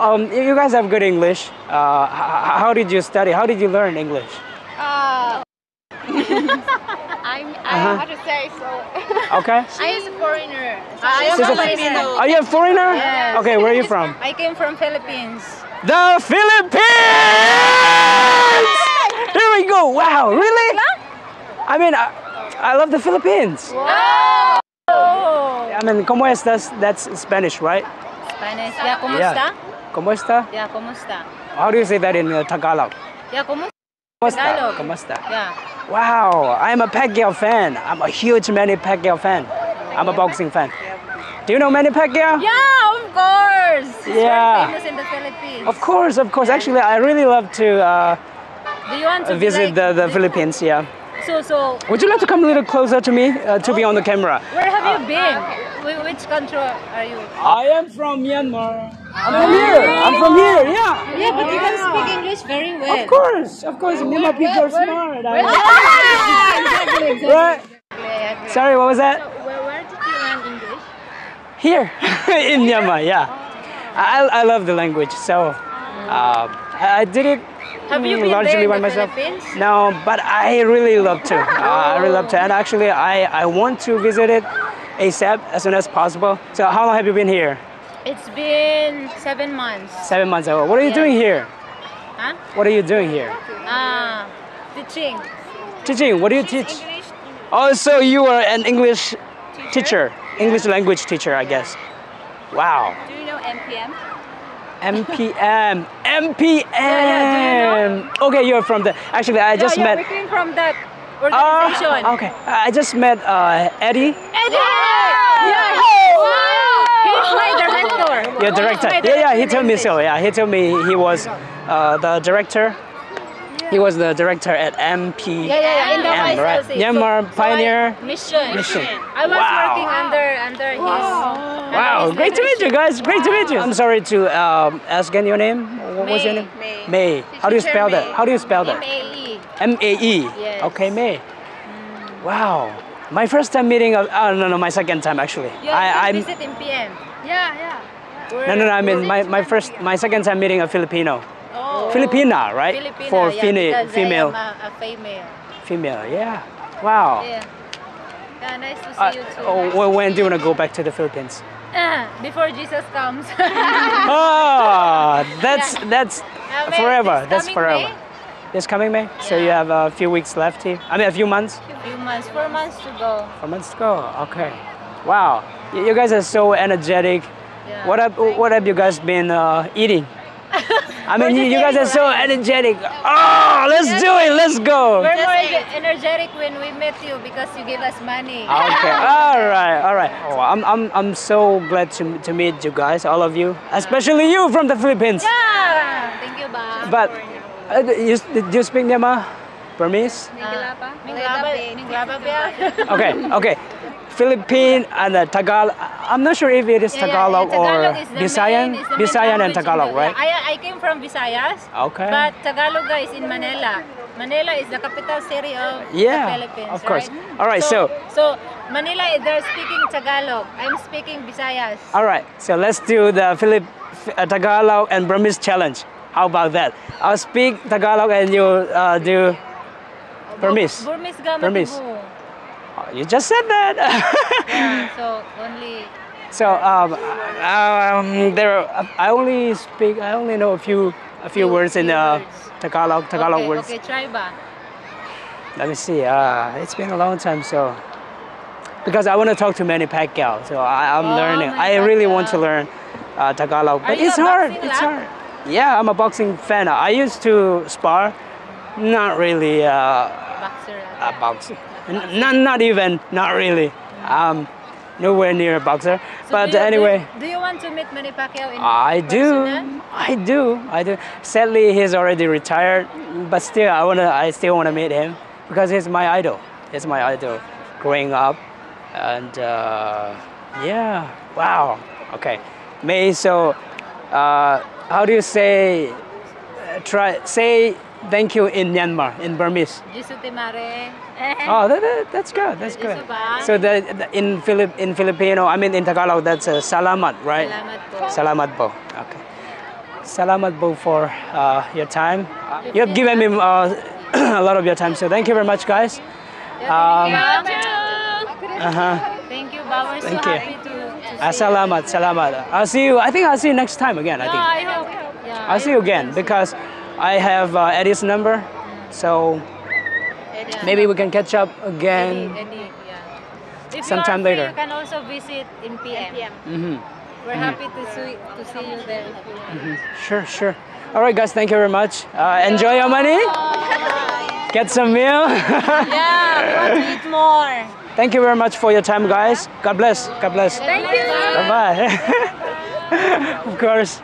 um, you you guys have good English. Uh, how did you study? How did you learn English? Uh, I'm, I Uh-huh. how to say so. Okay. I'm a foreigner. I am a- Filipino. Are you a foreigner? Yes. Okay, where are you from? I came from Philippines. The Philippines! Here we go. Wow, really? I mean, I, I love the Philippines. Oh! I mean, ¿cómo estás? That's Spanish, right? Spanish. Yeah, kumusta? ¿Cómo está? Yeah, kumusta? How do you say that in uh, Tagalog? Yeah, kumusta? ¿Cómo está? Yeah. Wow, I'm a Pacquiao fan. I'm a huge Manny Pacquiao fan. I'm a boxing fan. Do you know Manny Pacquiao? Yeah, of course. He's Yeah. very famous in the Philippines. Of course, of course. Actually, I really love to uh, Do you want to visit like, the, the Philippines. Yeah. So, so, Would you like to come a little closer to me uh, to be on the camera? where have you been? Wh- Which country are you? I am from Myanmar. I'm from here. I'm from here. Yeah. Yeah, but you can speak English very well. Of course, of course. Myanmar people are smart. I- exactly, exactly. Right. Sorry, what was that? Where, where did you learn English? Here in Myanmar. Yeah. I, I love the language, so uh, I I did it Have you mm, been largely there in by the myself. Philippines? No, but I really love to. Uh, I really love to, and actually, I, I want to visit it ASAP as soon as possible. So, how long have you been here? It's been seven months. Seven months ago. What are you Yeah. doing here? Huh? What are you doing here? Ah, teaching. Teaching. What do you teach? English. Oh, so you are an English teacher, English language teacher, I guess. Wow. Do you know MPM? MPM. MPM. yeah, you know? Okay, you're from the. Actually, I just yeah, yeah, met. we came from that organization. okay. I just met uh, Eddie. Eddie! Yeah! He's my director. Your director. Yeah, yeah. He told me so. Yeah, he told me he was uh, the director. He was the director at MP. Yeah, yeah, yeah. In the M, right? Myanmar I- Pioneer mission. Mission. I was Wow. working under under his. Wow, under his great to meet you guys. Great to meet you. I'm sorry to um, ask again your name. What was your name? May. May. How do you spell that? How do you spell that? M-A-E. M A E. Yes. Okay, May. Wow. My first time meeting. Of, oh no, no, my second time actually. You I, I'm. visit in PM. Yeah, yeah. No, no, no. I mean my, my first, my second time meeting a Filipino. Oh. Filipina, right? Filipina, For yeah, fini- female. A, a female. Female. Yeah. Wow. Yeah. Yeah, nice to see Uh, you too. oh, when- when do you wanna go back to the Philippines? Ah, before Jesus comes. Oh, that's that's Uh, forever. That's forever. May? This coming May. So you have a few weeks left here. I mean, a few months. A few months, four months to go. Four months to go. Okay. Wow. You guys are so energetic. Yeah. What have What have you guys been uh, eating? I mean, you, you guys are so energetic. Oh, let's do it. Let's go. We're Just more energetic when we met you because you gave us money. Okay. All right. All right. Oh, I'm, I'm, I'm so glad to, to meet you guys, all of you, especially you from the Philippines. Yeah. Thank you, ba. But uh, you, do you speak Myanmar? Burmese? Ningilapa? Minglaba, Minglaba? Okay. Okay. Philippine and uh, Tagalog. I'm not sure if it is Yeah, yeah, Tagalog yeah, or is Visayan. main- is the main Visayan and Tagalog, right? Yeah, I, I came from Visayas. Okay. But Tagalog is in Manila. Manila is the capital city of Yeah, the Philippines. of course. Right? All right, So, so Manila, they're speaking Tagalog. I'm speaking Visayas. All right. So let's do the Philip uh, Tagalog and Burmese challenge. How about that? I'll speak Tagalog and you uh, do Burmese. Burmese Burmese. You just said that. Yeah, so only so um, um, there. I only speak. I only know a few a few, Few- words in few uh, words. Tagalog. Tagalog okay, words. Okay, try ba? Let me see. Uh, it's been a long time, so because I want to talk to Manny Pacquiao, so I, I'm Oh, learning. I really want to learn uh, Tagalog, but it's hard. boxing It's hard. Yeah, I'm a boxing fan. I used to spar, not really uh, Boxer. a boxer. Not not even. Not really. Um, nowhere near a boxer. So but do you, anyway. do, you- want to meet Manny Pacquiao in I do. I do. I do. Sadly, he's already retired, but still, I wanna. I still wanna meet him because he's my idol. He's my idol, growing up, and uh, yeah. Wow. Okay. May so. Uh, how do you say? uh, Try say thank you in Myanmar in Burmese. Oh, that, that- that's good. That's good. So the, the in Philip in Filipino, I mean in Tagalog, that's uh, salamat, right? Salamat po. Salamat po. Okay. salamat po for uh, your time. Uh, you have given me uh, a lot of your time, so thank you very much, guys. Um, uh-huh. Thank you, Bob. We're Thank so you. happy to, to Uh, salamat, salamat. I'll see you. I think I'll see you next time again. I think I hope. Yeah, I'll see you again because I have uh, Eddie's number, so Eddie, maybe we can catch up again. Eddie, yeah. If Sometime you are free, later. you can also visit in PM. hmm We're happy to see to see you there. if you want. Sure, sure. All right, guys. Thank you very much. Uh, enjoy your money. Get some meal. Yeah, want to eat more. Thank you very much for your time, guys. God bless. God bless. Thank you. Bye bye. of course.